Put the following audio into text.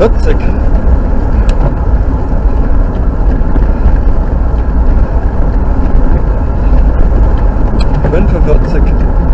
40. 45.